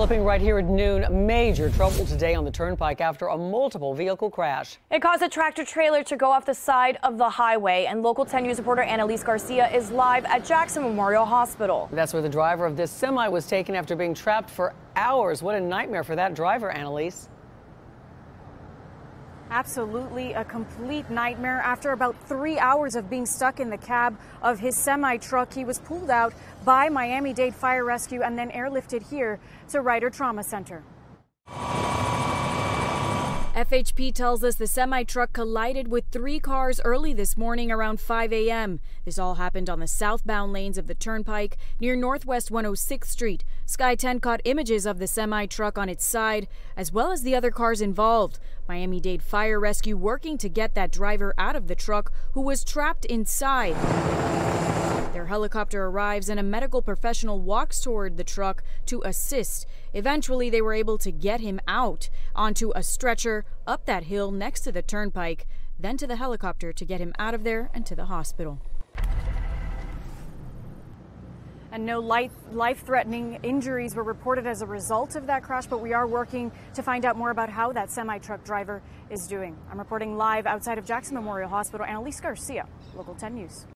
Developing right here at noon, major trouble today on the turnpike after a multiple vehicle crash. It caused a tractor trailer to go off the side of the highway, and local 10 News reporter Annalise Garcia is live at Jackson Memorial Hospital. That's where the driver of this semi was taken after being trapped for hours. What a nightmare for that driver, Annalise. Absolutely a complete nightmare. After about three hours of being stuck in the cab of his semi truck, he was pulled out by Miami Dade Fire Rescue and then airlifted here to Ryder Trauma Center. FHP tells us the semi truck collided with three cars early this morning around 5 a.m. This all happened on the southbound lanes of the turnpike near Northwest 106th Street. Sky 10 caught images of the semi truck on its side, as well as the other cars involved. Miami Dade Fire Rescue working to get that driver out of the truck who was trapped inside. Helicopter arrives and a medical professional walks toward the truck to assist. Eventually, they were able to get him out onto a stretcher up that hill next to the turnpike, then to the helicopter to get him out of there and to the hospital. And no life threatening injuries were reported as a result of that crash, but we are working to find out more about how that semi truck driver is doing. I'm reporting live outside of Jackson Memorial Hospital. Annalise Garcia, Local 10 News.